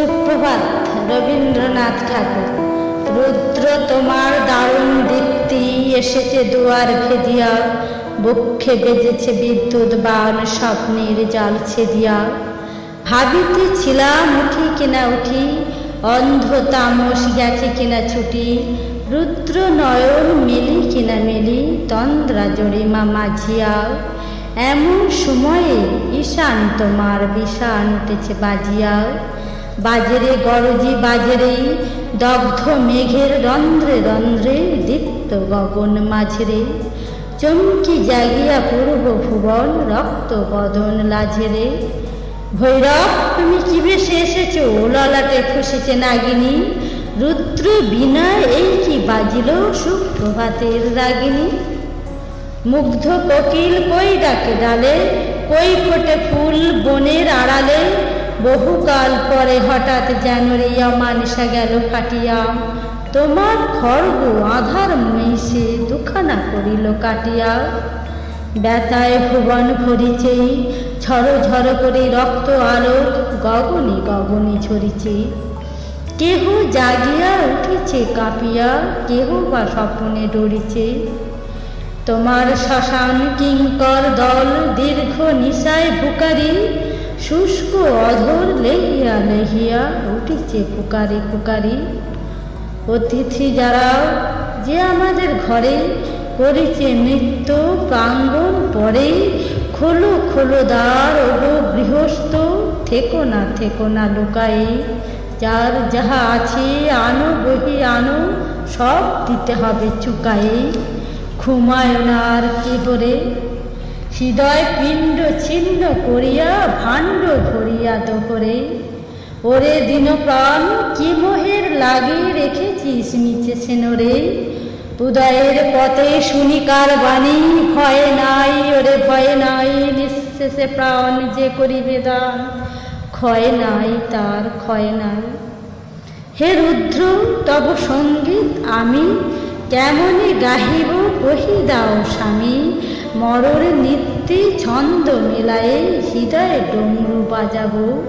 সুপ্রভাত, রবীন্দ্রনাথ ঠাকুর। রুদ্র, তোমার দারুণ দীপ্তি এসেছে দুয়ার ভেদিয়া। বক্ষে বেজেছে বিদ্যুৎ বান, স্বপ্নের জাল ছেদিয়া। ভাবিতে ছিলাম, উঠি কিনা উঠি, অন্ধ তামস গেছে কিনা ছুটি। রুদ্র নয়ন মেলি কিনা মেলি, তন্দ্রা জড়িমা মাঝিয়া এমন সময়ে ঈশান তোমার বিষান উঠেছে বাজিয়া। বাজরে গরজি বাজরে, দগ্ধ মেঘের রন্ধ্রে রন্ধ্রে দীপ্ত গগন মাঝরে। চমকি জাগিয়া পূর্ব ভুবন রক্ত বদন লাঝেরে। ভৈরব, তুমি কি বেশে এসেছ ললাটে ফুসেছে নাগিনী? রুদ্র বিনা এই কি বাজিল সুপ্রভাতের রাগিনী? মুগ্ধ কোকিল কই ডাকে ডালে, কই ফোটে ফুল বনের আড়ালে? বহুকাল পরে হঠাৎ যেন রে অমানিসা গেল ফাটিয়া তোমার খর্গ আধার মহিষে দুখানা করিল কাটিয়া। ব্যথায় ভুবন ভরিছে, ঝড় ঝড় করে রক্ত আলোক গগনে গগনে ঝরিছে। কেহ জাগিয়া উঠিছে কাঁপিয়া, কেহ বা স্বপ্নে ডরিছে। তোমার শ্মশান কিঙ্কর দল দীর্ঘ নিশায় ভুকারি শুষ্ক অধর লেহিয়া লেহিয়া উঠিছে পুকারি পুকারি। অতিথি যারা, যে আমাদের ঘরে করেছে নৃত্য প্রাঙ্গণ পরে, খোলো খোলো দ্বার ওগো গৃহস্থ, থেকো না থেকো না লুকাই যার যাহা আছে আনো, বহি আনো, সব দিতে হবে চুকাই ঘুমায় না আর কি করে হৃদয় পিণ্ড ছিন্ন করিয়া, ভাণ্ড ভরিয়া দোহরে। ওরে দিন প্রাণ কি মোহের লাগিয়ে রেখেছিস নিচে সেনরে? উদয়ের পথে শুনিকার বাণী, ভয় নাই, ওরে ভয় নাই, নিঃশেষে প্রাণ যে করিবে দান। ক্ষয় নাই তার, ক্ষয় নাই। হে রুদ্র, তব সংগীত আমি, কেমনে গাহিব, কহি দাও স্বামী? মরর নিত্যে ছন্দ মেলায়ে হৃদয়ে ডমরু বাজাবো।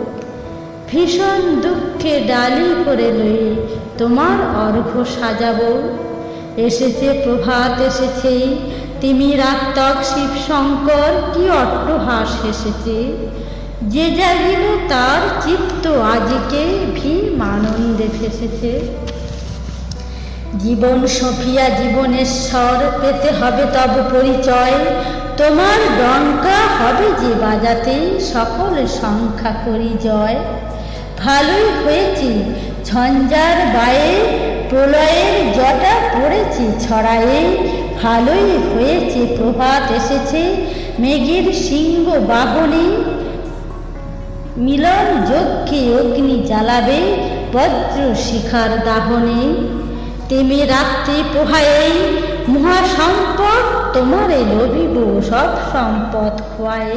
ভীষণ দুঃখে ডালি করে লয়ে তোমার অর্ঘ্য সাজাবো। এসেছে, প্রভাত এসেছে তিমি রাত্তক শিব শঙ্কর কি অট্টহাস এসেছে। যে জাগিল তার চিত্ত আজিকে ভীম আনন্দে ফেসেছে জীবন সফিয়া জীবনের স্বর পেতে হবে তব পরিচয়। তোমার ডঙ্কা হবে যে বাজাতে, সকল সংখ্যা করি জয় ভালোই হয়েছে ঝঞ্ঝার বায়ে, প্রলয়ের জটা পড়েছে ছড়ায়ে। ভালোই হয়েছে প্রভাত এসেছে মেঘের সিংহ বাহনে। মিলন যজ্ঞে অগ্নি জ্বালাবে বজ্র শিখার দাহনে। তেমে রাত্রি পোহায়েই মহাসম্পদ তোমারে লভিব সব সম্পদ খোয়াই